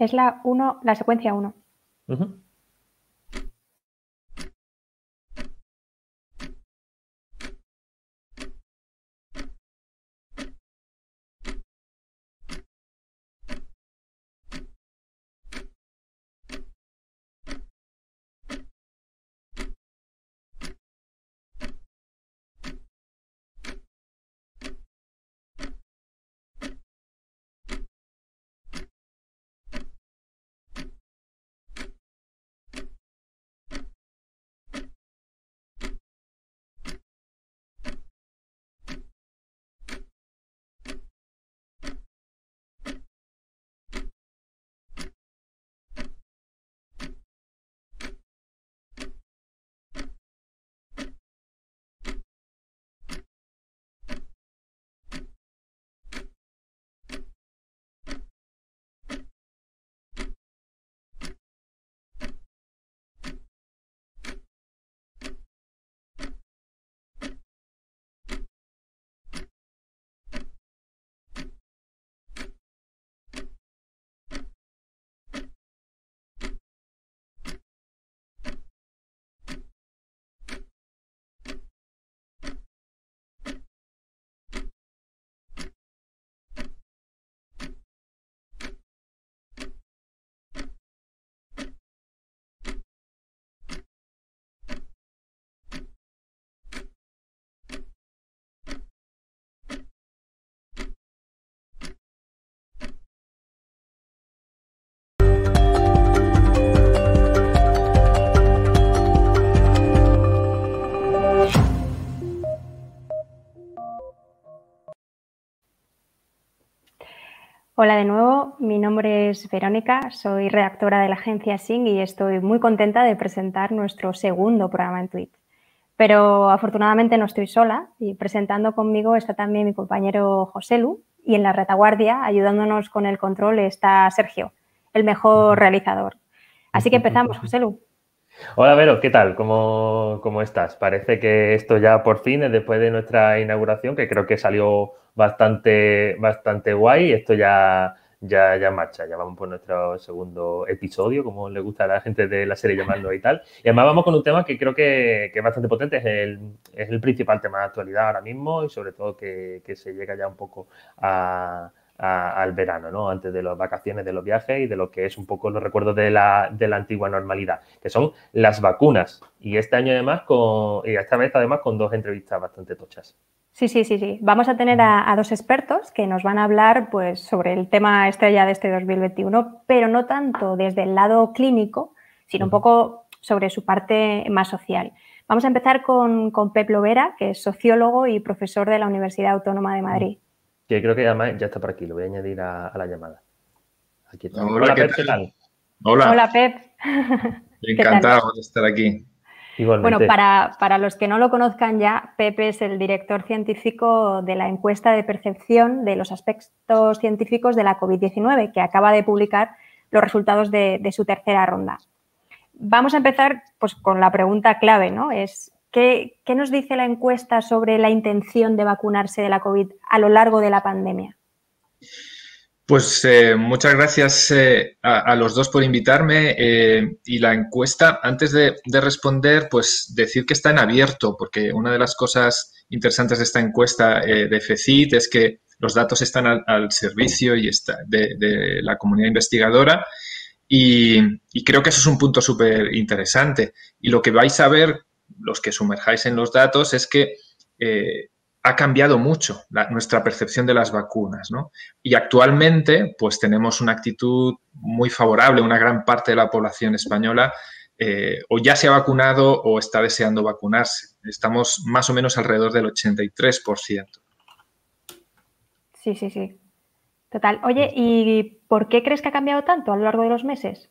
Es la, uno, la secuencia 1. Hola de nuevo, mi nombre es Verónica, soy redactora de la agencia Sing y estoy muy contenta de presentar nuestro segundo programa en Twitch. Pero afortunadamente no estoy sola y presentando conmigo está también mi compañero José Lu y en la retaguardia, ayudándonos con el control, está Sergio, el mejor realizador. Así que empezamos, José Lu. Hola Vero, ¿qué tal? ¿Cómo, ¿Cómo, estás? Parece que esto ya por fin, después de nuestra inauguración, que creo que salió bastante, bastante guay. Esto ya, ya, ya marcha. Ya vamos por nuestro segundo episodio, como le gusta a la gente de la serie llamarlo y tal. Y además vamos con un tema que creo que, es bastante potente, es el, es el, principal tema de actualidad ahora mismo y sobre todo que, que se llega ya un poco a, al verano, ¿no? Antes de las vacaciones, de los viajes y de lo que es un poco los recuerdos de la, de la antigua normalidad, que son las vacunas. Y este año además, con, y esta vez además con dos entrevistas bastante tochas. Sí, sí, sí, sí. Vamos a tener a, dos expertos que nos van a hablar pues, sobre el tema estrella de este 2021, pero no tanto desde el lado clínico, sino un poco sobre su parte más social. Vamos a empezar con, con Pep Lovera, que es sociólogo y profesor de la Universidad Autónoma de Madrid. Que creo que además ya está por aquí, lo voy a añadir a, la llamada. Aquí está. Hola, Pep, ¿qué tal? Hola. Hola, Pep. Encantado de estar aquí. Bueno, para, los que no lo conozcan ya, Pepe es el director científico de la encuesta de percepción de los aspectos científicos de la COVID-19, que acaba de publicar los resultados de, su tercera ronda. Vamos a empezar pues, con la pregunta clave, ¿no? Es ¿qué, ¿qué nos dice la encuesta sobre la intención de vacunarse de la COVID a lo largo de la pandemia? Pues eh, muchas gracias eh, a, los dos por invitarme eh, y la encuesta, antes de, responder, pues decir que está en abierto, porque una de las cosas interesantes de esta encuesta de FECIT es que los datos están al, servicio y está de, la comunidad investigadora y, y, creo que eso es un punto súper interesante. Y lo que vais a ver, los que sumerjáis en los datos, es que ha cambiado mucho nuestra percepción de las vacunas, ¿no? Y actualmente, pues tenemos una actitud muy favorable, una gran parte de la población española eh, o ya se ha vacunado o está deseando vacunarse. Estamos más o menos alrededor del 83%. Sí, sí, sí. Total. Oye, ¿y por qué crees que ha cambiado tanto a lo largo de los meses?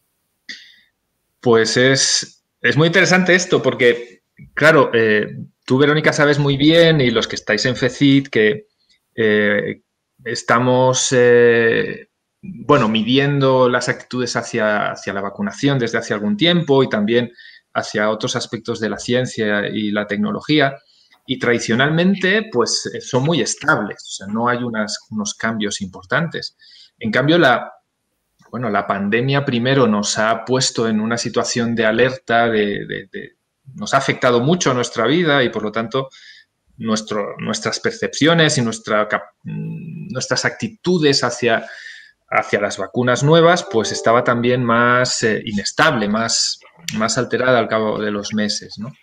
Pues es, es muy interesante esto porque, claro, eh, Tú, Verónica, sabes muy bien, y los que estáis en FECIT, que eh, estamos, eh, bueno, midiendo las actitudes hacia, hacia la vacunación desde hace algún tiempo y también hacia otros aspectos de la ciencia y la tecnología. Y tradicionalmente, pues son muy estables, no hay unos cambios importantes. En cambio, la, bueno, la pandemia primero nos ha puesto en una situación de alerta, de, nos ha afectado mucho nuestra vida y por lo tanto nuestras percepciones y nuestra, nuestras actitudes hacia, hacia las vacunas nuevas, pues estaba también más eh, inestable, más, más alterada al cabo de los meses. ¿no?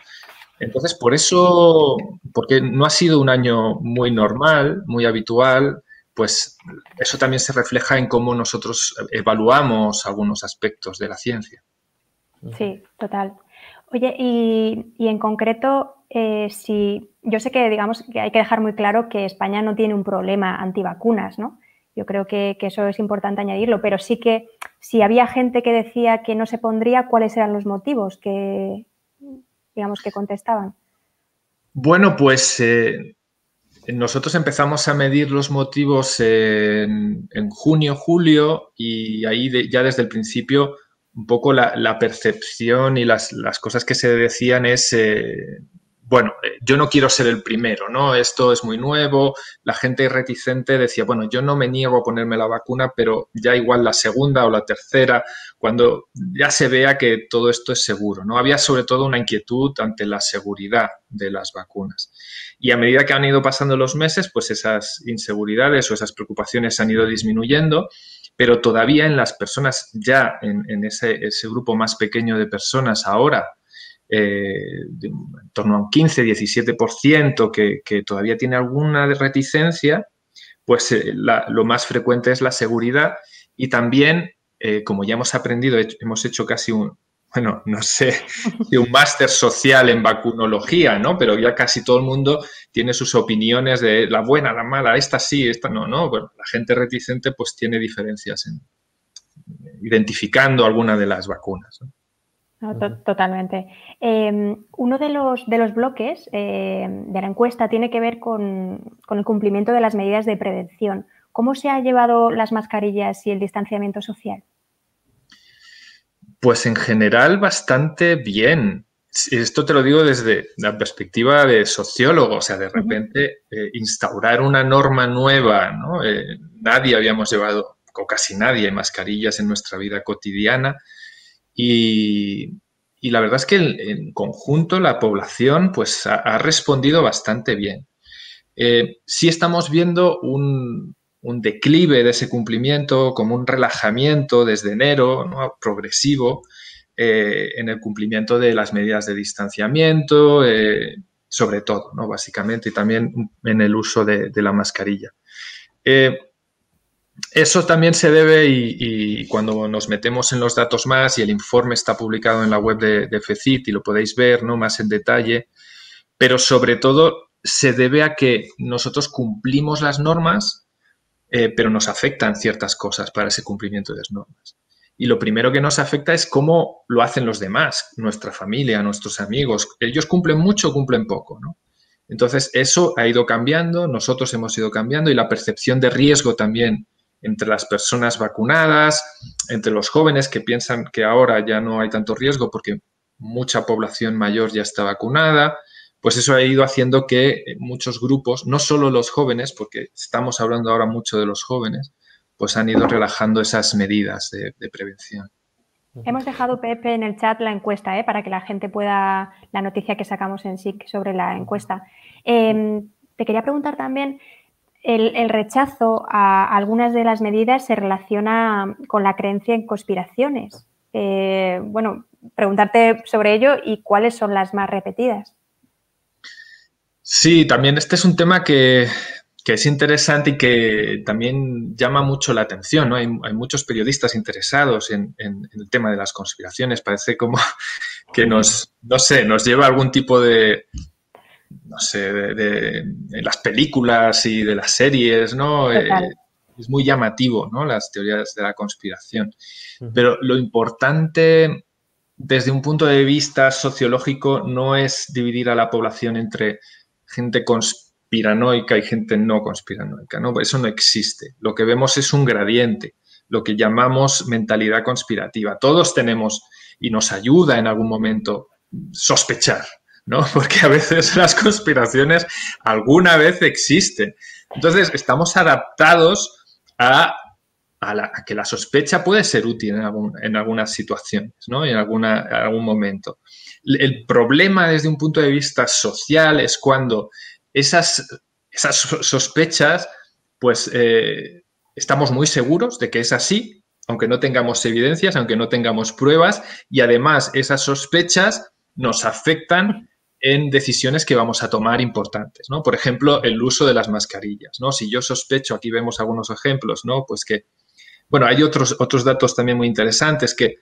Entonces, por eso, porque no ha sido un año muy normal, muy habitual, pues eso también se refleja en cómo nosotros evaluamos algunos aspectos de la ciencia. Sí, total. Oye, y, en concreto, eh, si yo sé que digamos que hay que dejar muy claro que España no tiene un problema antivacunas, ¿no? Yo creo que, eso es importante añadirlo, pero sí que si había gente que decía que no se pondría, ¿cuáles eran los motivos que, digamos, que contestaban? Bueno, pues eh, nosotros empezamos a medir los motivos en, junio, julio y ahí ya desde el principio un poco la, percepción y las, cosas que se decían es, eh, bueno, eh, yo no quiero ser el primero, ¿no? Esto es muy nuevo, la gente reticente decía, bueno, yo no me niego a ponerme la vacuna, pero ya igual la segunda o la tercera, cuando ya se vea que todo esto es seguro, ¿no? Había sobre todo una inquietud ante la seguridad de las vacunas. Y a medida que han ido pasando los meses, pues esas inseguridades o esas preocupaciones han ido disminuyendo, pero todavía en las personas, ya en, ese, grupo más pequeño de personas ahora, eh, en torno a un 15-17% que, todavía tiene alguna reticencia, pues eh, lo más frecuente es la seguridad y también, eh, como ya hemos aprendido, hemos hecho casi un, bueno, no sé, de un máster social en vacunología, ¿no? Pero ya casi todo el mundo tiene sus opiniones de la buena, la mala, esta sí, esta no, ¿no? Bueno, la gente reticente pues tiene diferencias en identificando alguna de las vacunas. totalmente. Em, uno de los, de los bloques em, de la encuesta tiene que ver con, con el cumplimiento de las medidas de prevención. ¿Cómo se ha llevado las mascarillas y el distanciamiento social? Pues en general bastante bien. Esto te lo digo desde la perspectiva de sociólogo, o sea, de repente eh, instaurar una norma nueva, ¿no? Eh, nadie habíamos llevado, o casi nadie, mascarillas en nuestra vida cotidiana y, la verdad es que en, conjunto la población pues ha, respondido bastante bien. Eh, sí estamos viendo un, un declive de ese cumplimiento, como un relajamiento desde enero, progresivo, eh, en el cumplimiento de las medidas de distanciamiento, eh, sobre todo, ¿no? básicamente, y también en el uso de, la mascarilla. Eh, eso también se debe y, cuando nos metemos en los datos más y el informe está publicado en la web de, de FECIT y lo podéis ver ¿no? más en detalle, pero sobre todo se debe a que nosotros cumplimos las normas eh, pero nos afectan ciertas cosas para ese cumplimiento de las normas. Y lo primero que nos afecta es cómo lo hacen los demás, nuestra familia, nuestros amigos. Ellos cumplen mucho, cumplen poco, ¿no? Entonces, eso ha ido cambiando, nosotros hemos ido cambiando y la percepción de riesgo también entre las personas vacunadas, entre los jóvenes que piensan que ahora ya no hay tanto riesgo porque mucha población mayor ya está vacunada, pues eso ha ido haciendo que eh, muchos grupos, no solo los jóvenes, porque estamos hablando ahora mucho de los jóvenes, pues han ido relajando esas medidas de, prevención. Hemos dejado, Pepe, en el chat la encuesta, ¿eh? para que la gente pueda, la noticia que sacamos en SIC sobre la encuesta. Em, te quería preguntar también, el, rechazo a algunas de las medidas se relaciona con la creencia en conspiraciones. Eh, bueno, preguntarte sobre ello y cuáles son las más repetidas. Sí, también este es un tema que, es interesante y que también llama mucho la atención. ¿no? Hay, muchos periodistas interesados en, el tema de las conspiraciones. Parece como que nos, no sé, nos lleva algún tipo de, no sé, de, las películas y de las series, ¿no? Eh, es muy llamativo, ¿no? Las teorías de la conspiración. Pero lo importante desde un punto de vista sociológico no es dividir a la población entre gente conspiranoica y gente no conspiranoica. ¿no? Eso no existe. Lo que vemos es un gradiente, lo que llamamos mentalidad conspirativa. Todos tenemos y nos ayuda en algún momento sospechar, ¿no? Porque a veces las conspiraciones alguna vez existen. Entonces, estamos adaptados a, que la sospecha puede ser útil en, algunas situaciones, ¿no? En, alguna, algún momento. El problema desde un punto de vista social es cuando esas, esas sospechas, pues eh, estamos muy seguros de que es así, aunque no tengamos evidencias, aunque no tengamos pruebas, y además esas sospechas nos afectan en decisiones que vamos a tomar importantes, ¿no? Por ejemplo, el uso de las mascarillas, ¿no? Si yo sospecho, aquí vemos algunos ejemplos, ¿no? Pues que, bueno, hay otros, otros datos también muy interesantes, que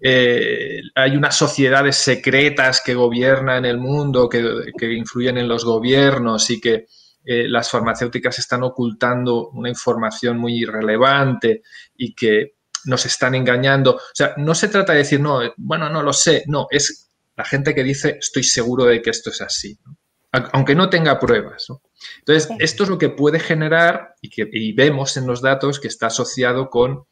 eh, hay unas sociedades secretas que gobiernan el mundo, que, influyen en los gobiernos y que eh, las farmacéuticas están ocultando una información muy relevante y que nos están engañando. O sea, no se trata de decir, no, bueno, no lo sé, no, es la gente que dice estoy seguro de que esto es así, aunque no tenga pruebas. Entonces, esto es lo que puede generar y que vemos en los datos que está asociado con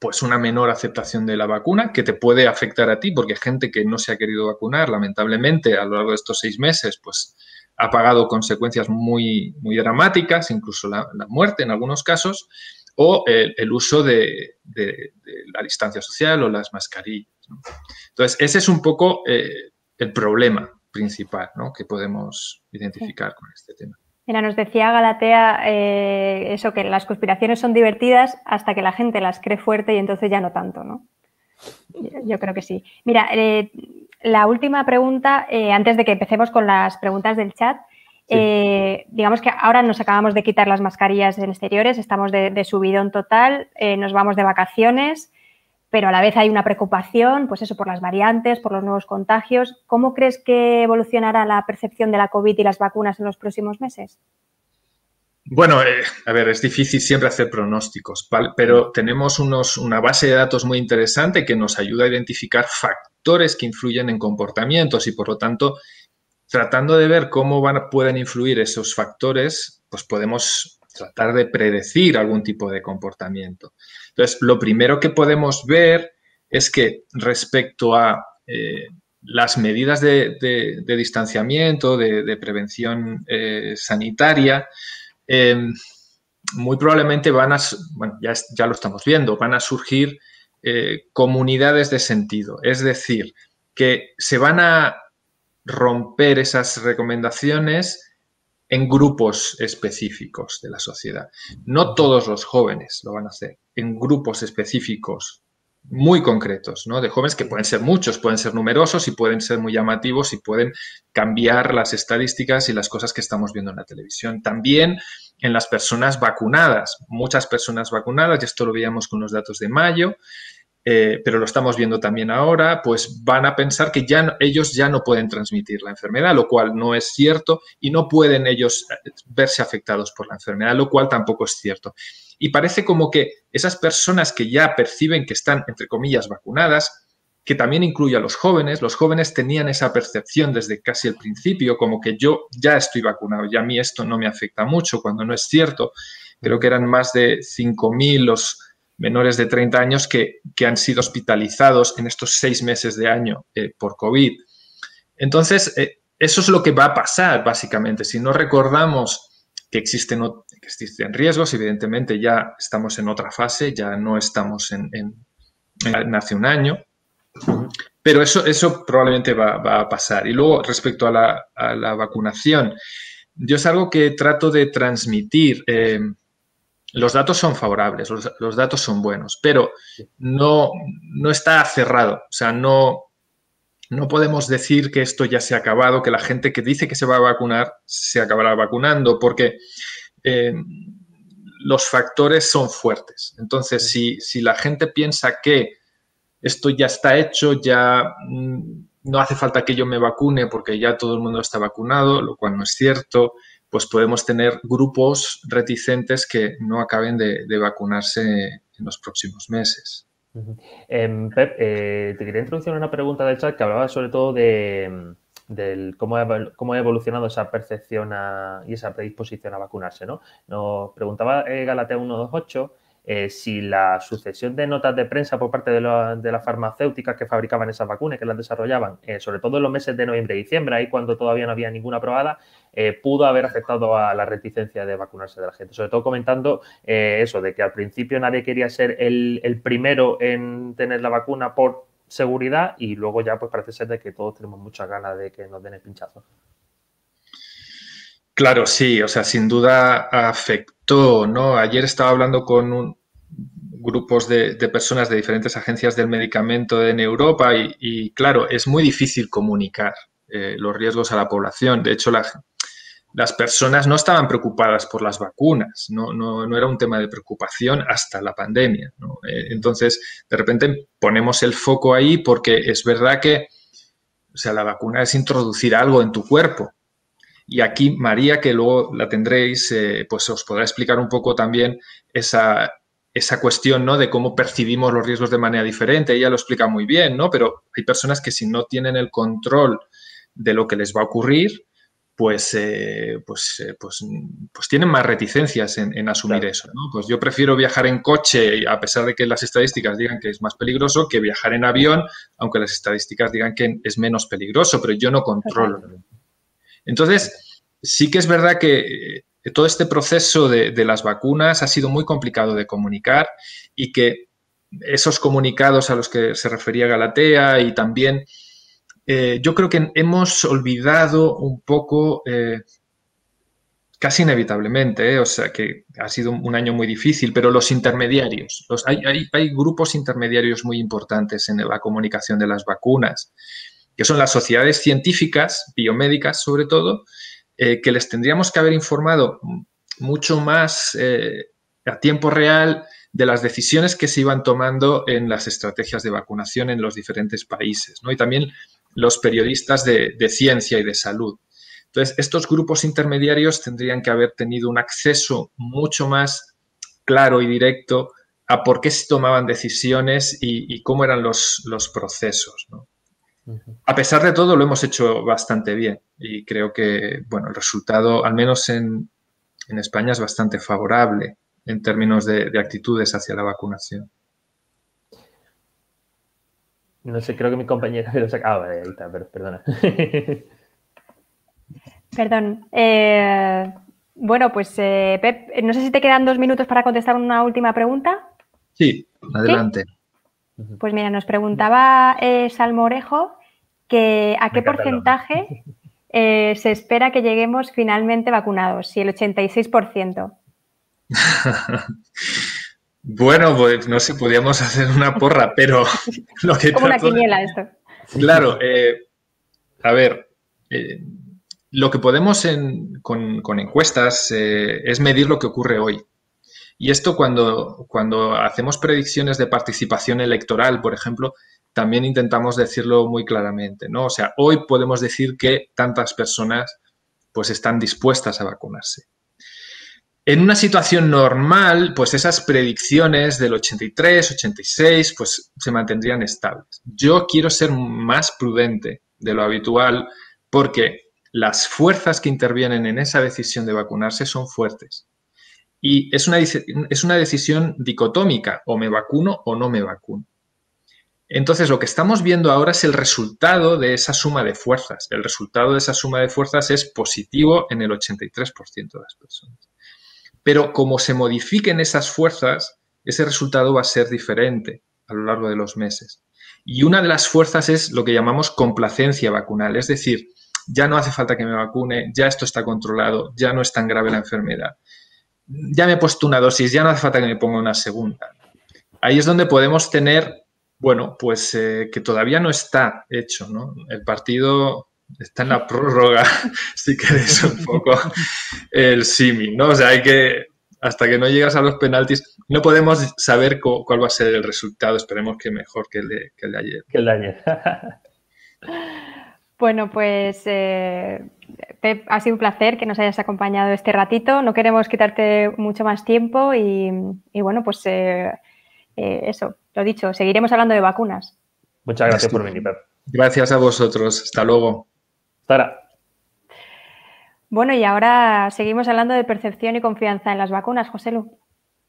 pues una menor aceptación de la vacuna que te puede afectar a ti porque gente que no se ha querido vacunar lamentablemente a lo largo de estos seis meses pues ha pagado consecuencias muy, muy dramáticas, incluso la, muerte en algunos casos, o el, uso de, la distancia social o las mascarillas. Entonces, ese es un poco eh, el problema principal que podemos identificar con este tema. Mira, nos decía Galatea eh, eso, que las conspiraciones son divertidas hasta que la gente las cree fuerte y entonces ya no tanto, ¿no? Yo, creo que sí. Mira, eh, la última pregunta, antes de que empecemos con las preguntas del chat, digamos que ahora nos acabamos de quitar las mascarillas en exteriores, estamos de, de subidón total, nos vamos de vacaciones pero a la vez hay una preocupación, pues eso, por las variantes, por los nuevos contagios. ¿Cómo crees que evolucionará la percepción de la COVID y las vacunas en los próximos meses? Bueno, eh, a ver, es difícil siempre hacer pronósticos, pero tenemos unos, una base de datos muy interesante que nos ayuda a identificar factores que influyen en comportamientos y, por lo tanto, tratando de ver cómo van, pueden influir esos factores, pues podemos tratar de predecir algún tipo de comportamiento. Entonces, lo primero que podemos ver es que respecto a eh, las medidas de, distanciamiento, de, prevención eh, sanitaria, em, muy probablemente van a, bueno, ya, ya, lo estamos viendo, van a surgir eh, comunidades de sentido. Es decir, que se van a romper esas recomendaciones en grupos específicos de la sociedad. No todos los jóvenes lo van a hacer, en grupos específicos muy concretos, ¿no? De jóvenes que pueden ser muchos, pueden ser numerosos y pueden ser muy llamativos y pueden cambiar las estadísticas y las cosas que estamos viendo en la televisión. También en las personas vacunadas, muchas personas vacunadas, y esto lo veíamos con los datos de mayo, eh, pero lo estamos viendo también ahora, pues van a pensar que ya ellos ya no pueden transmitir la enfermedad, lo cual no es cierto, y no pueden ellos eh, verse afectados por la enfermedad, lo cual tampoco es cierto. Y parece como que esas personas que ya perciben que están, entre comillas, vacunadas, que también incluye a los jóvenes, los jóvenes tenían esa percepción desde casi el principio, como que yo ya estoy vacunado, y a mí esto no me afecta mucho, cuando no es cierto. Creo que eran más de 5.000 los menores de 30 años que, han sido hospitalizados en estos seis meses de año eh, por COVID. Entonces, eh, eso es lo que va a pasar, básicamente. Si no recordamos que existen, riesgos, evidentemente ya estamos en otra fase, ya no estamos en, hace un año, pero eso, eso probablemente va, a pasar. Y luego, respecto a la, vacunación, yo es algo que trato de transmitir. Eh, los datos son favorables, los, datos son buenos, pero no, no, está cerrado. O sea, no, no podemos decir que esto ya se ha acabado, que la gente que dice que se va a vacunar se acabará vacunando, porque eh, los factores son fuertes. Entonces, si, si, la gente piensa que esto ya está hecho, ya mm, no hace falta que yo me vacune porque ya todo el mundo está vacunado, lo cual no es cierto pues podemos tener grupos reticentes que no acaben de, vacunarse en los próximos meses. Em, Pep, eh, te quería introducir una pregunta del chat que hablaba sobre todo de, cómo, ha, cómo, ha, evolucionado esa percepción y esa predisposición a vacunarse. ¿no? Nos preguntaba eh, Galatea 128 eh, si la sucesión de notas de prensa por parte de, las farmacéuticas que fabricaban esas vacunas, que las desarrollaban, eh, sobre todo en los meses de noviembre y diciembre, ahí cuando todavía no había ninguna aprobada, pudo haber afectado a la reticencia de vacunarse de la gente. Sobre todo comentando eso, de que al principio nadie quería ser el, el primero en tener la vacuna por seguridad y luego ya pues parece ser de que todos tenemos muchas ganas de que nos den el pinchazo. Claro, sí, o sea, sin duda afectó, ¿no? Ayer estaba hablando con grupos de, personas de diferentes agencias del medicamento en Europa y, claro, es muy difícil comunicar eh, los riesgos a la población. De hecho, las personas no estaban preocupadas por las vacunas, no, no, era un tema de preocupación hasta la pandemia. Eh, entonces, de repente ponemos el foco ahí porque es verdad que, o sea, la vacuna es introducir algo en tu cuerpo y aquí María, que luego la tendréis, eh, pues os podrá explicar un poco también esa, esa cuestión ¿no? de cómo percibimos los riesgos de manera diferente. Ella lo explica muy bien, ¿no? Pero hay personas que si no tienen el control de lo que les va a ocurrir, pues, eh, pues, eh, pues, pues, tienen más reticencias en, asumir eso. ¿no? Pues yo prefiero viajar en coche, a pesar de que las estadísticas digan que es más peligroso, que viajar en avión, aunque las estadísticas digan que es menos peligroso, pero yo no controlo. Entonces, sí que es verdad que eh, todo este proceso de, las vacunas ha sido muy complicado de comunicar y que esos comunicados a los que se refería Galatea y también eh, yo creo que hemos olvidado un poco, eh, casi inevitablemente, o sea que ha sido un año muy difícil, pero los intermediarios, hay, hay, grupos intermediarios muy importantes en la comunicación de las vacunas que son las sociedades científicas, biomédicas sobre todo, eh, que les tendríamos que haber informado mucho más eh, a tiempo real de las decisiones que se iban tomando en las estrategias de vacunación en los diferentes países, ¿no? Y también los periodistas de, ciencia y de salud. Entonces, estos grupos intermediarios tendrían que haber tenido un acceso mucho más claro y directo a por qué se tomaban decisiones y, cómo eran los, los procesos. ¿no? A pesar de todo, lo hemos hecho bastante bien y creo que, bueno, el resultado, al menos en, España, es bastante favorable en términos de, actitudes hacia la vacunación. No sé, creo que mi compañera lo saca. Ah, vale, ahí está, pero perdona. Perdón. Eh, bueno, pues eh, Pep, no sé si te quedan dos minutos para contestar una última pregunta. Sí, adelante. Pues mira, nos preguntaba eh, Salmorejo que a qué porcentaje eh, se espera que lleguemos finalmente vacunados, si el 86%. bueno, pues no sé, podríamos hacer una porra, pero lo que... Como una quiniela esto. Claro, eh, a ver, lo que podemos con, con, encuestas es medir lo que ocurre hoy. Y esto cuando, cuando hacemos predicciones de participación electoral, por ejemplo, también intentamos decirlo muy claramente, ¿no? O sea, hoy podemos decir que tantas personas pues están dispuestas a vacunarse. En una situación normal, pues esas predicciones del 83, 86, pues se mantendrían estables. Yo quiero ser más prudente de lo habitual porque las fuerzas que intervienen en esa decisión de vacunarse son fuertes. Y es una, es una decisión dicotómica, o me vacuno o no me vacuno. Entonces, lo que estamos viendo ahora es el resultado de esa suma de fuerzas. El resultado de esa suma de fuerzas es positivo en el 83% de las personas. Pero como se modifiquen esas fuerzas, ese resultado va a ser diferente a lo largo de los meses. Y una de las fuerzas es lo que llamamos complacencia vacunal, es decir, ya no hace falta que me vacune, ya esto está controlado, ya no es tan grave la enfermedad ya me he puesto una dosis, ya no hace falta que me ponga una segunda. Ahí es donde podemos tener, bueno, pues eh, que todavía no está hecho, ¿no? El partido está en la prórroga, si queréis un poco el símil, ¿no? O sea, hay que, hasta que no llegas a los penaltis, no podemos saber cuál va a ser el resultado. Esperemos que mejor que el de, que el de ayer. Que el de ayer. Bueno, pues eh, Pep, ha sido un placer que nos hayas acompañado este ratito. No queremos quitarte mucho más tiempo y, bueno, pues eh, eh, eso, lo dicho, seguiremos hablando de vacunas. Muchas gracias por venir, Pep. Gracias a vosotros. Hasta luego. Hasta ahora. Bueno, y ahora seguimos hablando de percepción y confianza en las vacunas, José Lu.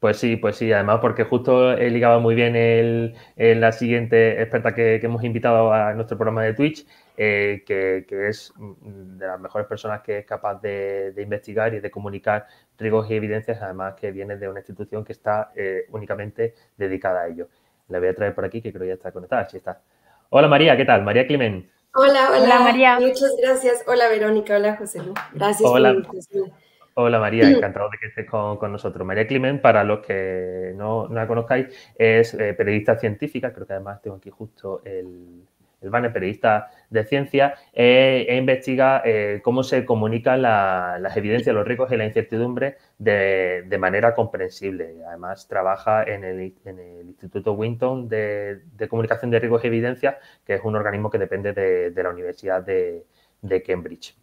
Pues sí, pues sí, además porque justo he ligado muy bien el, la siguiente experta que, hemos invitado a nuestro programa de Twitch, eh, que, es de las mejores personas que es capaz de, investigar y de comunicar riesgos y evidencias, además que viene de una institución que está eh, únicamente dedicada a ello. La voy a traer por aquí, que creo que ya está conectada, sí está. Hola María, ¿qué tal? María Climent. Hola, hola, María. Muchas gracias. Hola Verónica, hola José Gracias por la invitación. Hola María, encantado de que estés con, nosotros. María Climent, para los que no, la conozcáis, es eh, periodista científica, creo que además tengo aquí justo el, el banner, periodista de ciencia, eh, e investiga eh, cómo se comunican las evidencias, los riesgos y la incertidumbre de, manera comprensible. Además, trabaja en el, Instituto Winton de, Comunicación de Riesgos y Evidencias, que es un organismo que depende de, la Universidad de Cambridge.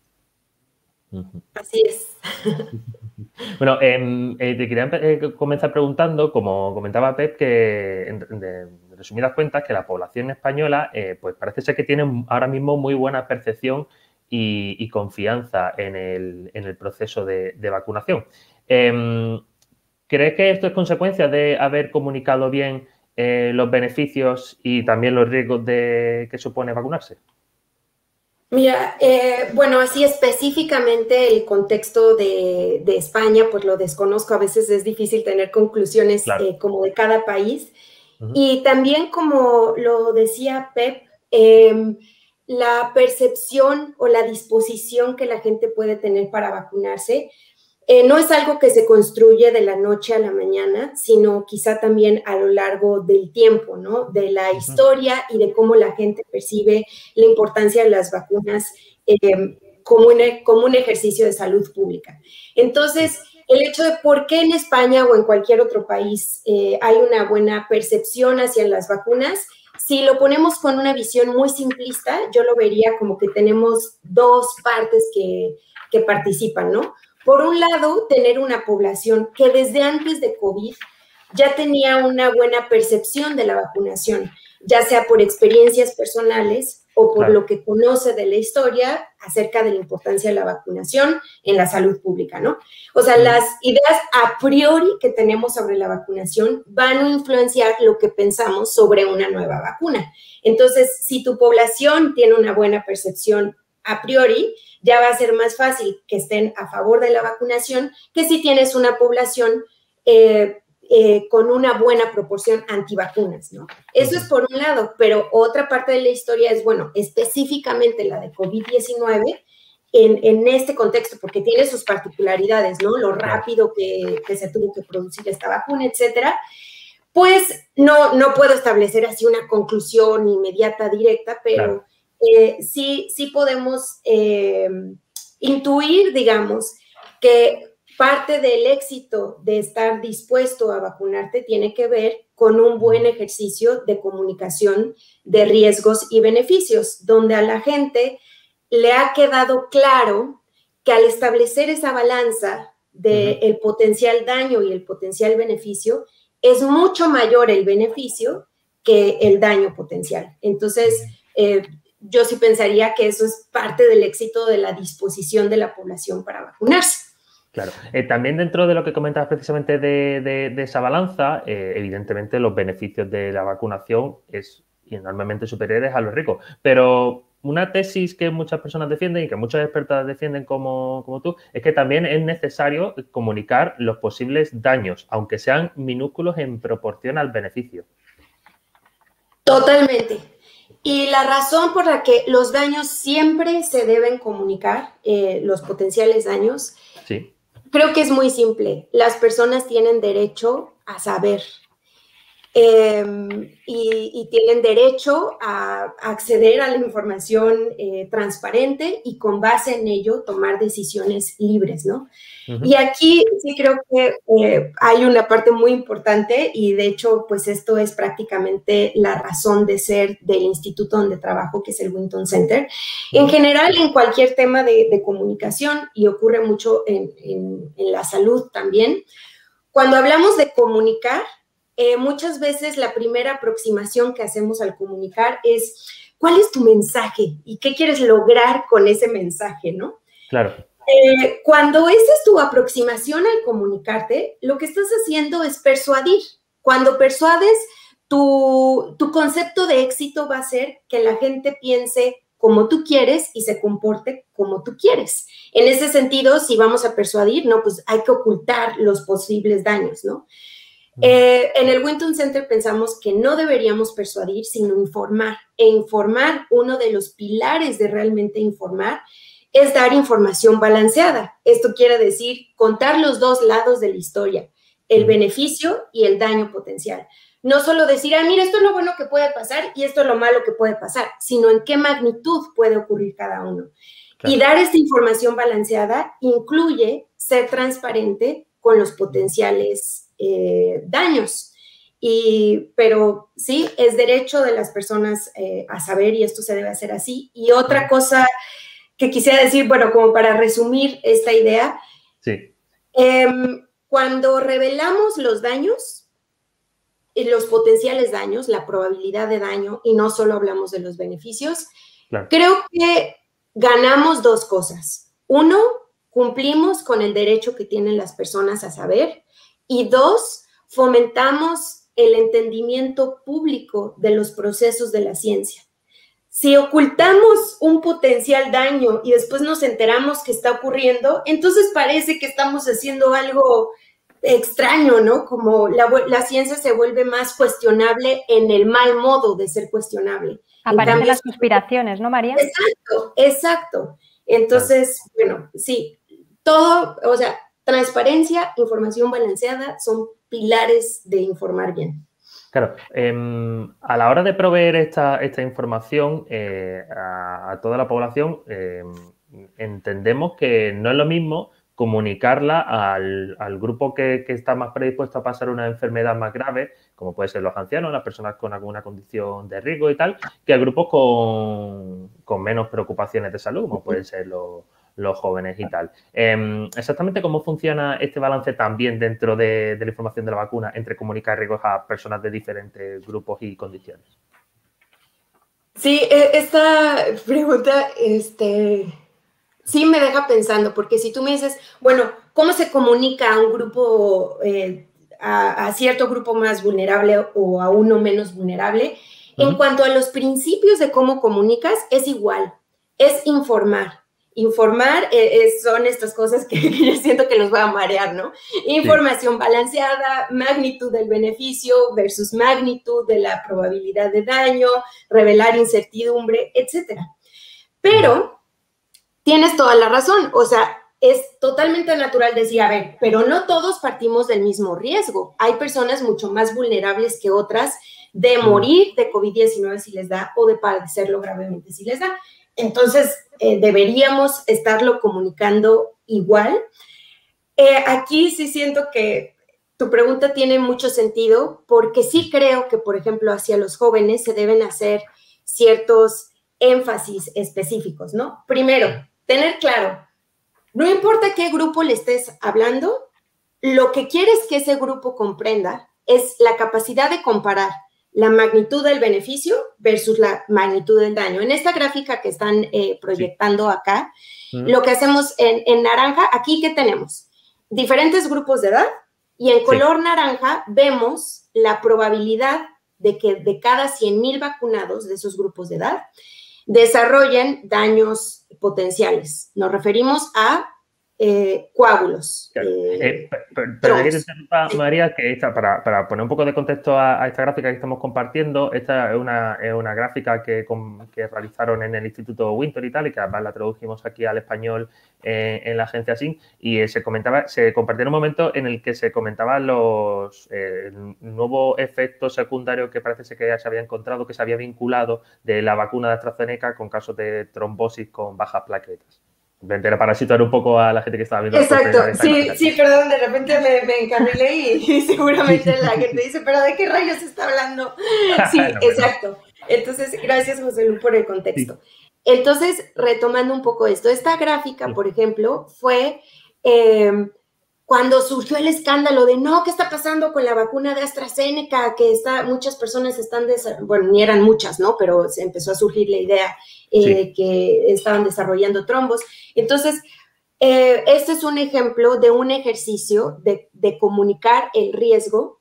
Así es. Bueno, em, eh, te quería eh, comenzar preguntando, como comentaba Pep, que en, resumidas cuentas, que la población española, eh, pues parece ser que tiene ahora mismo muy buena percepción y, confianza en el, proceso de, vacunación. Em, ¿Crees que esto es consecuencia de haber comunicado bien los beneficios y también los riesgos de que supone vacunarse? Mira, eh, bueno, así específicamente el contexto de, España, pues lo desconozco, a veces es difícil tener conclusiones eh, como de cada país. Y también como lo decía Pep, em, la percepción o la disposición que la gente puede tener para vacunarse eh, no es algo que se construye de la noche a la mañana, sino quizá también a lo largo del tiempo, ¿no? De la historia y de cómo la gente percibe la importancia de las vacunas em, como, un, como un ejercicio de salud pública. Entonces, el hecho de por qué en España o en cualquier otro país eh, hay una buena percepción hacia las vacunas, si lo ponemos con una visión muy simplista, yo lo vería como que tenemos dos partes que, que participan, ¿no? Por un lado, tener una población que desde antes de COVID ya tenía una buena percepción de la vacunación, ya sea por experiencias personales o por lo que conoce de la historia acerca de la importancia de la vacunación en la salud pública, ¿no? O sea, las ideas a priori que tenemos sobre la vacunación van a influenciar lo que pensamos sobre una nueva vacuna. Entonces, si tu población tiene una buena percepción a priori, ya va a ser más fácil que estén a favor de la vacunación que si tienes una población eh, eh, con una buena proporción antivacunas, ¿no? Eso es por un lado, pero otra parte de la historia es, bueno, específicamente la de COVID-19, en, en, este contexto, porque tiene sus particularidades, ¿no? Lo rápido que, que, se tuvo que producir esta vacuna, etcétera. Pues no, no puedo establecer así una conclusión inmediata, directa, pero eh, sí, sí podemos eh, intuir, digamos, que parte del éxito de estar dispuesto a vacunarte tiene que ver con un buen ejercicio de comunicación de riesgos y beneficios, donde a la gente le ha quedado claro que al establecer esa balanza del el potencial daño y el potencial beneficio, es mucho mayor el beneficio que el daño potencial. Entonces, eh, yo sí pensaría que eso es parte del éxito de la disposición de la población para vacunarse. Claro. Eh, también dentro de lo que comentabas precisamente de, esa balanza, eh, evidentemente los beneficios de la vacunación es enormemente superiores a los ricos. Pero una tesis que muchas personas defienden y que muchas expertas defienden como, como tú, es que también es necesario comunicar los posibles daños, aunque sean minúsculos en proporción al beneficio. Totalmente. Y la razón por la que los daños siempre se deben comunicar, eh, los potenciales daños, creo que es muy simple. Las personas tienen derecho a saber Em, y, tienen derecho a, acceder a la información eh, transparente y con base en ello tomar decisiones libres, ¿no? Y aquí sí creo que eh, hay una parte muy importante y de hecho, pues esto es prácticamente la razón de ser del instituto donde trabajo, que es el Winton Center. En general, en cualquier tema de, comunicación, y ocurre mucho en, en la salud también, cuando hablamos de comunicar, eh, muchas veces la primera aproximación que hacemos al comunicar es, ¿cuál es tu mensaje? ¿Y qué quieres lograr con ese mensaje, no? Claro. eh, cuando esa es tu aproximación al comunicarte, lo que estás haciendo es persuadir. Cuando persuades, tu, tu concepto de éxito va a ser que la gente piense como tú quieres y se comporte como tú quieres. En ese sentido, si vamos a persuadir, no, pues hay que ocultar los posibles daños, ¿no? Eh, en el Winton Center pensamos que no deberíamos persuadir, sino informar. E informar, uno de los pilares de realmente informar, es dar información balanceada. Esto quiere decir contar los dos lados de la historia, el beneficio y el daño potencial. No solo decir, ah, mira, esto es lo bueno que puede pasar y esto es lo malo que puede pasar, sino en qué magnitud puede ocurrir cada uno. Y dar esta información balanceada incluye ser transparente con los potenciales eh, daños. Y, pero sí, es derecho de las personas eh, a saber y esto se debe hacer así. Y otra cosa que quisiera decir, bueno, como para resumir esta idea, sí. Em, cuando revelamos los daños, los potenciales daños, la probabilidad de daño, y no solo hablamos de los beneficios, creo que ganamos dos cosas. Uno, cumplimos con el derecho que tienen las personas a saber, y dos, fomentamos el entendimiento público de los procesos de la ciencia. Si ocultamos un potencial daño y después nos enteramos que está ocurriendo, entonces parece que estamos haciendo algo extraño, ¿no? Como la, ciencia se vuelve más cuestionable en el mal modo de ser cuestionable. Aparecen las conspiraciones, ¿no, María? Exacto, exacto. Entonces, bueno, sí, todo, o sea, transparencia, información balanceada son pilares de informar bien. Claro, em, a la hora de proveer esta, esta información eh, a, toda la población, em, entendemos que no es lo mismo comunicarla al, grupo que, está más predispuesto a pasar una enfermedad más grave, como puede ser los ancianos, las personas con alguna condición de riesgo y tal, que a grupos con, menos preocupaciones de salud, como pueden ser los, jóvenes y tal. Em, exactamente cómo funciona este balance también dentro de, la información de la vacuna entre comunicar riesgos a personas de diferentes grupos y condiciones. Sí, e, esta pregunta, este, sí me deja pensando, porque si tú me dices, bueno, ¿cómo se comunica a un grupo, eh, a, cierto grupo más vulnerable o a uno menos vulnerable? En cuanto a los principios de cómo comunicas, es igual, es informar. Informar eh, son estas cosas que, yo siento que los va a marear, ¿no? Información balanceada, magnitud del beneficio versus magnitud de la probabilidad de daño, revelar incertidumbre, etcétera. Pero tienes toda la razón. O sea, es totalmente natural decir, a ver, pero no todos partimos del mismo riesgo. Hay personas mucho más vulnerables que otras de morir de COVID-19 si les da o de padecerlo gravemente si les da. Entonces, eh, deberíamos estarlo comunicando igual. Eh, aquí sí siento que tu pregunta tiene mucho sentido porque sí creo que, por ejemplo, hacia los jóvenes se deben hacer ciertos énfasis específicos, ¿no? Primero, tener claro, no importa qué grupo le estés hablando, lo que quieres que ese grupo comprenda es la capacidad de comparar la magnitud del beneficio versus la magnitud del daño. En esta gráfica que están eh, proyectando acá, lo que hacemos en, naranja, aquí que tenemos diferentes grupos de edad y en color naranja vemos la probabilidad de que de cada 100 mil vacunados de esos grupos de edad desarrollen daños potenciales. Nos referimos a eh, coágulos. Eh, eh, pero que te María, que esta, para, poner un poco de contexto a, esta gráfica que estamos compartiendo, esta es una, una gráfica que, realizaron en el Instituto Winter y tal, y que además la tradujimos aquí al español en la agencia SIN, y se comentaba, se compartió en un momento en el que se comentaban los nuevos efectos secundarios que parece que ya se había encontrado, que se había vinculado de la vacuna de AstraZeneca con casos de trombosis con bajas plaquetas para situar un poco a la gente que estaba viendo. Exacto, sí, sí, perdón, de repente me, me encarrilé y, seguramente la gente dice, pero ¿de qué rayos está hablando? Sí, exacto. Entonces, gracias José Lu por el contexto. Entonces, retomando un poco esto, esta gráfica, por ejemplo, fue eh, cuando surgió el escándalo de no, ¿qué está pasando con la vacuna de AstraZeneca? Que está, muchas personas están, bueno, ni eran muchas, ¿no? Pero se empezó a surgir la idea eh, que estaban desarrollando trombos. Entonces, eh, este es un ejemplo de un ejercicio de, comunicar el riesgo.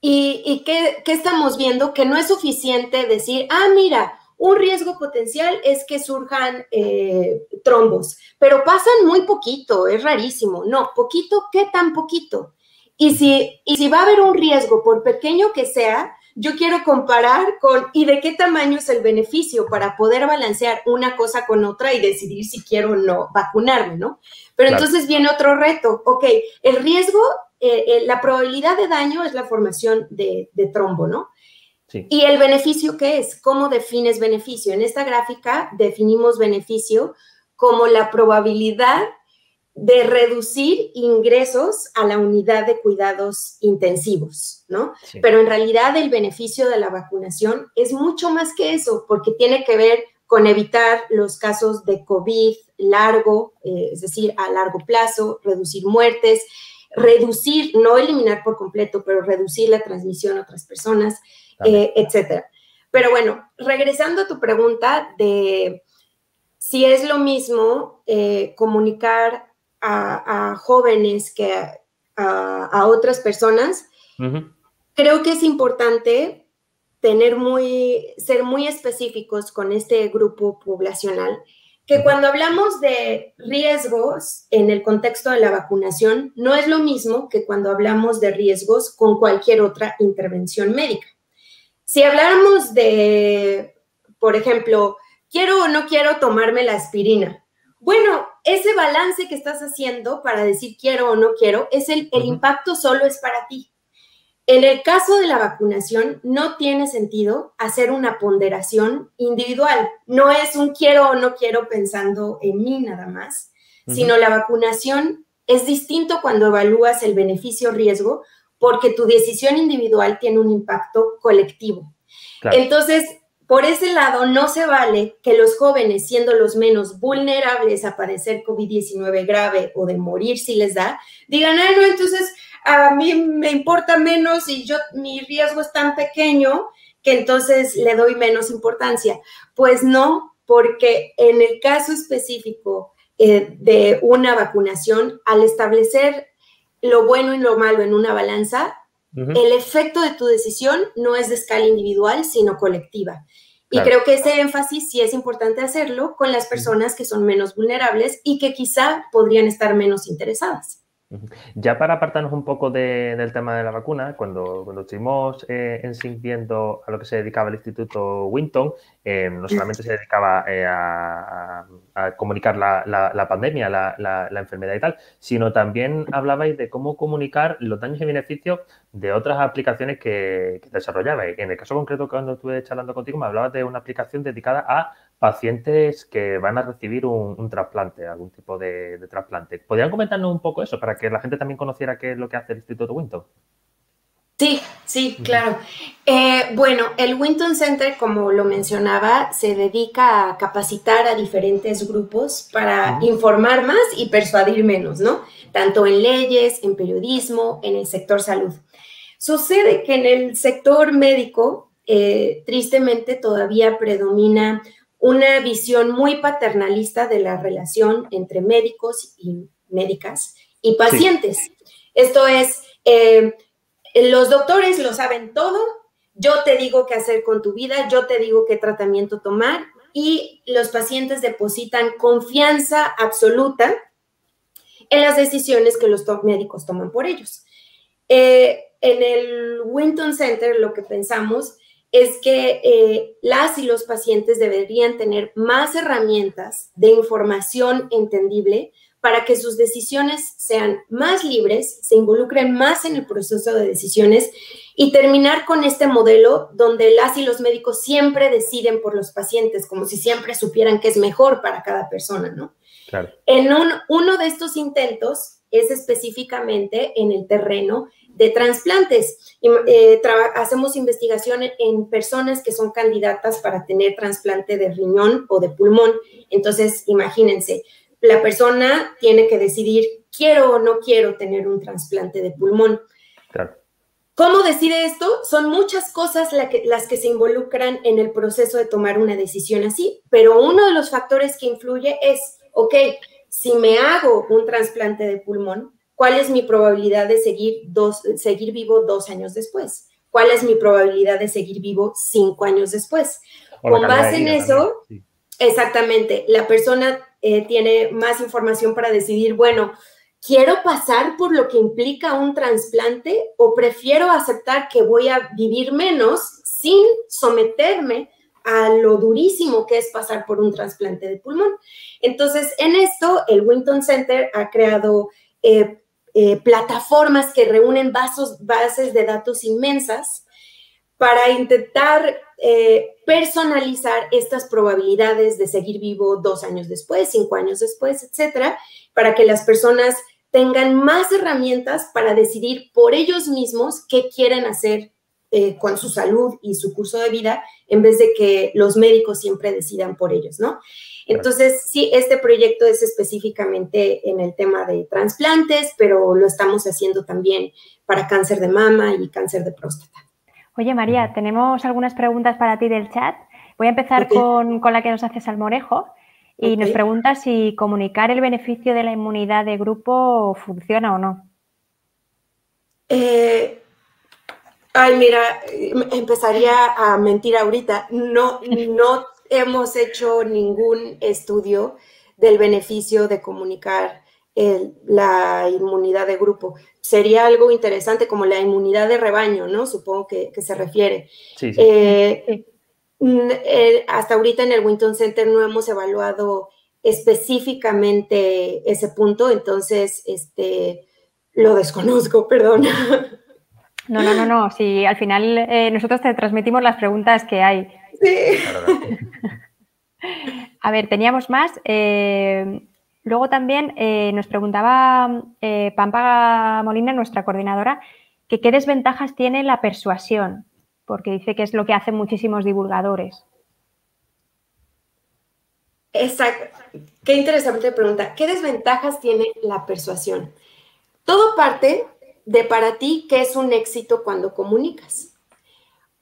¿Y, y qué, estamos viendo? Que no es suficiente decir, ah, mira, un riesgo potencial es que surjan eh, trombos, pero pasan muy poquito, es rarísimo. No, poquito, ¿qué tan poquito? Y si, y si va a haber un riesgo, por pequeño que sea, yo quiero comparar con y de qué tamaño es el beneficio para poder balancear una cosa con otra y decidir si quiero o no vacunarme, ¿no? Pero entonces viene otro reto. Ok, el riesgo, eh, eh, la probabilidad de daño es la formación de, de trombo, ¿no? Sí. ¿Y el beneficio qué es? ¿Cómo defines beneficio? En esta gráfica definimos beneficio como la probabilidad de reducir ingresos a la unidad de cuidados intensivos, ¿no? Pero en realidad el beneficio de la vacunación es mucho más que eso, porque tiene que ver con evitar los casos de COVID largo, eh, es decir, a largo plazo, reducir muertes, reducir, no eliminar por completo, pero reducir la transmisión a otras personas, eh, etcétera. Pero bueno, regresando a tu pregunta de si es lo mismo eh, comunicar a, jóvenes que a, otras personas, creo que es importante tener muy, ser muy específicos con este grupo poblacional, que cuando hablamos de riesgos en el contexto de la vacunación, no es lo mismo que cuando hablamos de riesgos con cualquier otra intervención médica. Si hablamos de, por ejemplo, quiero o no quiero tomarme la aspirina, bueno, ese balance que estás haciendo para decir quiero o no quiero, es el, el impacto solo es para ti. En el caso de la vacunación, no tiene sentido hacer una ponderación individual. No es un quiero o no quiero pensando en mí nada más, sino la vacunación es distinto cuando evalúas el beneficio-riesgo porque tu decisión individual tiene un impacto colectivo. Entonces, por ese lado, no se vale que los jóvenes, siendo los menos vulnerables a padecer COVID-19 grave o de morir si les da, digan, ah, no, entonces a mí me importa menos y yo, mi riesgo es tan pequeño que entonces le doy menos importancia. Pues no, porque en el caso específico eh, de una vacunación, al establecer lo bueno y lo malo en una balanza, el efecto de tu decisión no es de escala individual, sino colectiva. Y creo que ese énfasis sí es importante hacerlo con las personas que son menos vulnerables y que quizá podrían estar menos interesadas. Ya para apartarnos un poco del tema de la vacuna, cuando, cuando estuvimos eh, en SINC viendo a lo que se dedicaba el Instituto Winton, eh, no solamente se dedicaba eh, a, comunicar la, pandemia, la, enfermedad y tal, sino también hablabais de cómo comunicar los daños y beneficios de otras aplicaciones que, que desarrollabais. En el caso concreto, cuando estuve charlando contigo, me hablabas de una aplicación dedicada a pacientes que van a recibir un, trasplante, algún tipo de, trasplante. ¿Podrían comentarnos un poco eso para que la gente también conociera qué es lo que hace el Instituto Winton? Sí, sí, claro. Eh, bueno, el Winton Center, como lo mencionaba, se dedica a capacitar a diferentes grupos para informar más y persuadir menos, ¿no? Tanto en leyes, en periodismo, en el sector salud. Sucede que en el sector médico, eh, tristemente, todavía predomina una visión muy paternalista de la relación entre médicos y médicas y pacientes. Esto es, eh, los doctores lo saben todo, yo te digo qué hacer con tu vida, yo te digo qué tratamiento tomar y los pacientes depositan confianza absoluta en las decisiones que los médicos toman por ellos. Eh, en el Winton Center lo que pensamos es que eh, las y los pacientes deberían tener más herramientas de información entendible para que sus decisiones sean más libres, se involucren más en el proceso de decisiones y terminar con este modelo donde las y los médicos siempre deciden por los pacientes, como si siempre supieran qué es mejor para cada persona, ¿no? Claro. En uno de estos intentos es específicamente en el terreno de trasplantes. Eh, hacemos investigación en personas que son candidatas para tener trasplante de riñón o de pulmón. Entonces, imagínense, la persona tiene que decidir, quiero o no quiero tener un trasplante de pulmón. ¿Cómo decide esto? Son muchas cosas las que se involucran en el proceso de tomar una decisión así, pero uno de los factores que influye es, ok, si me hago un trasplante de pulmón, ¿cuál es mi probabilidad de seguir, dos, seguir vivo dos años después? ¿Cuál es mi probabilidad de seguir vivo cinco años después? Con base en eso, exactamente, la persona eh, tiene más información para decidir, bueno, ¿quiero pasar por lo que implica un trasplante o prefiero aceptar que voy a vivir menos sin someterme a lo durísimo que es pasar por un trasplante de pulmón? Entonces, en esto, el Winton Center ha creado eh, eh, plataformas que reúnen bases de datos inmensas para intentar eh, personalizar estas probabilidades de seguir vivo dos años después, cinco años después, etcétera, para que las personas tengan más herramientas para decidir por ellos mismos qué quieren hacer eh, con su salud y su curso de vida, en vez de que los médicos siempre decidan por ellos, ¿no? Entonces, sí, este proyecto es específicamente en el tema de trasplantes, pero lo estamos haciendo también para cáncer de mama y cáncer de próstata. Oye, María, tenemos algunas preguntas para ti del chat. Voy a empezar con, la que nos hace Salmorejo y nos pregunta si comunicar el beneficio de la inmunidad de grupo funciona o no. Eh, ay, mira, empezaría a mentir ahorita. No, no hemos hecho ningún estudio del beneficio de comunicar la inmunidad de grupo. Sería algo interesante como la inmunidad de rebaño, ¿no? Supongo que, se refiere. Sí, sí. Eh, eh, hasta ahorita en el Winton Center no hemos evaluado específicamente ese punto, entonces este, lo desconozco, perdón. No, no, no, no. Si al final eh, nosotros te transmitimos las preguntas que hay. Sí. A ver, teníamos más. Luego también eh, nos preguntaba eh, Pampa Molina, nuestra coordinadora, que qué desventajas tiene la persuasión, porque dice que es lo que hacen muchísimos divulgadores. Exacto. Qué interesante pregunta. ¿Qué desventajas tiene la persuasión? Todo parte de para ti qué es un éxito cuando comunicas.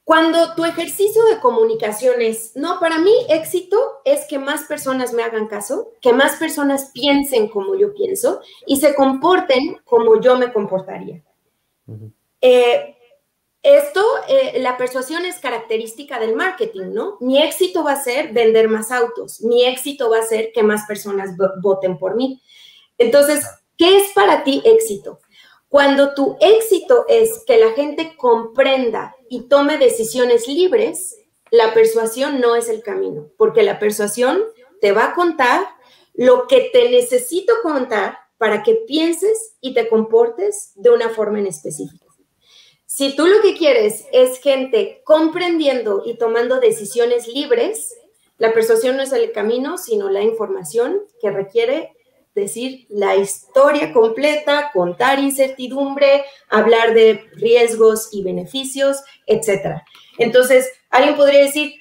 Cuando tu ejercicio de comunicación es, no, para mí éxito es que más personas me hagan caso, que más personas piensen como yo pienso y se comporten como yo me comportaría. Eh, esto, eh, la persuasión es característica del marketing, ¿no? Mi éxito va a ser vender más autos, mi éxito va a ser que más personas voten por mí. Entonces, ¿qué es para ti éxito? Cuando tu éxito es que la gente comprenda y tome decisiones libres, la persuasión no es el camino, porque la persuasión te va a contar lo que te necesito contar para que pienses y te comportes de una forma en específico. Si tú lo que quieres es gente comprendiendo y tomando decisiones libres, la persuasión no es el camino, sino la información que requiere decir la historia completa, contar incertidumbre, hablar de riesgos y beneficios, etc. Entonces, alguien podría decir,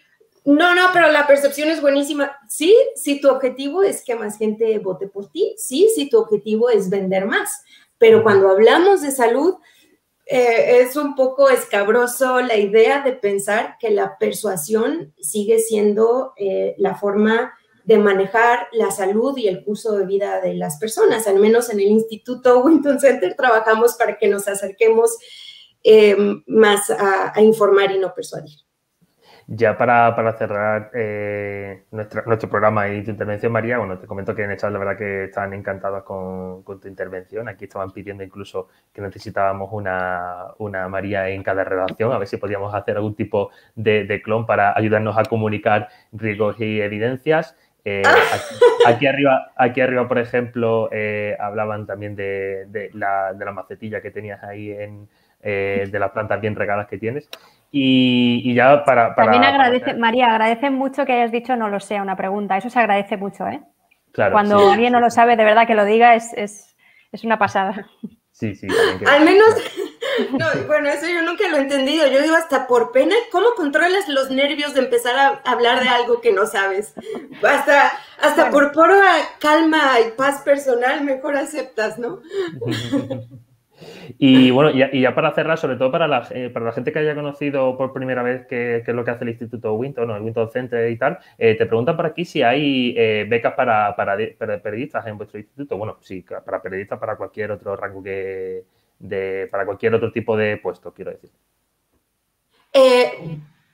no, no, pero la percepción es buenísima. Sí, si tu objetivo es que más gente vote por ti, sí, si tu objetivo es vender más. Pero cuando hablamos de salud, eh, es un poco escabroso la idea de pensar que la persuasión sigue siendo eh, la forma de manejar la salud y el curso de vida de las personas. Al menos en el Instituto Winton Center trabajamos para que nos acerquemos eh, más a, informar y no persuadir. Ya para, cerrar eh, nuestro programa y tu intervención, María, bueno, te comento que en el chat la verdad que estaban encantados con, tu intervención. Aquí estaban pidiendo incluso que necesitábamos una, María en cada redacción, a ver si podíamos hacer algún tipo de, de clon para ayudarnos a comunicar riesgos y evidencias. Eh, aquí, arriba, aquí arriba, por ejemplo, eh, hablaban también de, la, macetilla que tenías ahí, en, eh, de las plantas bien regadas que tienes. Y, ya para, También agradece, María, agradece mucho que hayas dicho no lo sé, una pregunta. Eso se agradece mucho, ¿eh? Claro, Cuando alguien no lo sabe, de verdad que lo diga es, es, es una pasada. Sí, sí. Al menos no, bueno, eso yo nunca lo he entendido. Yo digo hasta por pena, ¿cómo controlas los nervios de empezar a hablar de algo que no sabes? Hasta, hasta por pura calma y paz personal, mejor aceptas, ¿no? Y bueno, y, ya para cerrar, sobre todo para la, eh, para la gente que haya conocido por primera vez qué, es lo que hace el Instituto Winton, ¿no? el Winton Center y tal, eh, te preguntan por aquí si hay eh, becas para, para, periodistas en vuestro instituto. Bueno, sí, para periodistas, para cualquier otro rango que, de, para cualquier otro tipo de puesto, quiero decir.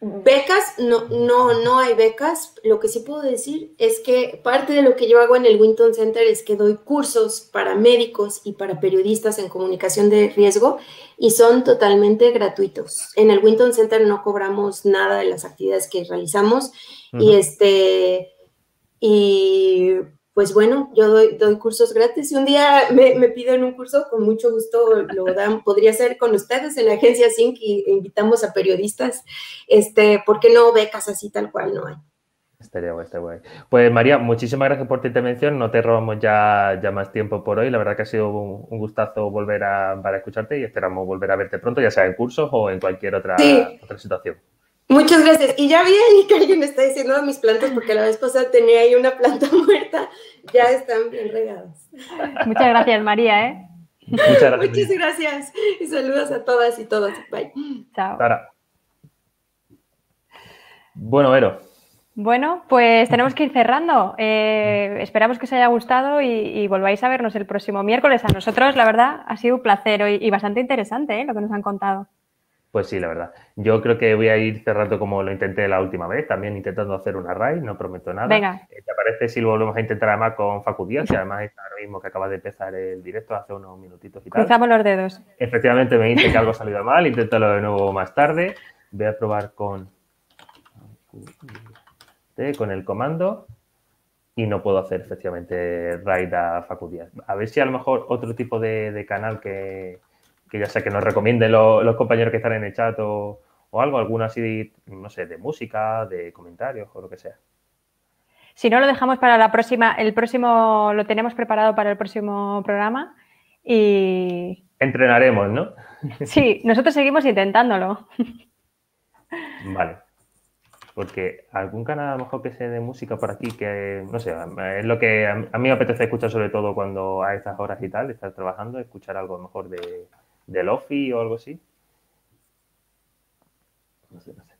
Becas, no, no, no hay becas. Lo que sí puedo decir es que parte de lo que yo hago en el Winton Center es que doy cursos para médicos y para periodistas en comunicación de riesgo y son totalmente gratuitos. En el Winton Center no cobramos nada de las actividades que realizamos y este y pues bueno, yo doy, doy cursos gratis. Si un día me, me, piden un curso, con mucho gusto lo dan. Podría ser con ustedes en la agencia Sync y invitamos a periodistas. Este, ¿Por qué no becas así tal cual no hay? Estaría guay, estaría guay. Pues María, muchísimas gracias por tu intervención. No te robamos ya, ya más tiempo por hoy. La verdad que ha sido un, gustazo volver a, para escucharte y esperamos volver a verte pronto, ya sea en cursos o en cualquier otra, otra situación. Muchas gracias. Y ya vi ahí que alguien está diciendo mis plantas, porque la vez pasada tenía ahí una planta muerta, ya están bien regadas. Muchas gracias, María. ¿eh? Muchas gracias. Muchas gracias. Y saludos a todas y todos. Bye. Chao. Bueno, Vero. Bueno, pues tenemos que ir cerrando. Eh, esperamos que os haya gustado y, volváis a vernos el próximo miércoles. A nosotros, la verdad, ha sido un placer hoy y bastante interesante ¿eh? lo que nos han contado. Pues sí, la verdad. Yo creo que voy a ir cerrando como lo intenté la última vez, también intentando hacer una raid, no prometo nada. Venga. Eh, ¿Te parece si lo volvemos a intentar además con Facu Díaz, que además está ahora mismo que acaba de empezar el directo hace unos minutitos y tal? Cruzamos los dedos. Efectivamente me dice que algo ha salido mal, inténtalo de nuevo más tarde. Voy a probar con, con el comando y no puedo hacer efectivamente raid a Facu Díaz. A ver si a lo mejor otro tipo de canal que que ya sea que nos recomienden los compañeros que están en el chat o, algo, alguna así, no sé, de música, de comentarios o lo que sea. Si no, lo dejamos para la próxima, el próximo, lo tenemos preparado para el próximo programa y... Entrenaremos, ¿no? Sí, nosotros seguimos intentándolo. Vale. Porque algún canal a lo mejor que sea de música por aquí, que no sé, es lo que a mí me apetece escuchar sobre todo cuando a estas horas y tal, estar trabajando, escuchar algo mejor de, de Lofi o algo así. No sé, no sé.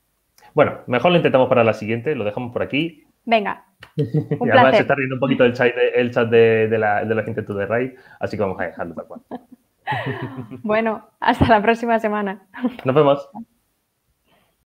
Bueno, mejor lo intentamos para la siguiente, lo dejamos por aquí. Venga. y además se está riendo un poquito el chat de, el chat de, la, de la gente de Ray, así que vamos a dejarlo tal cual. bueno, hasta la próxima semana. Nos vemos.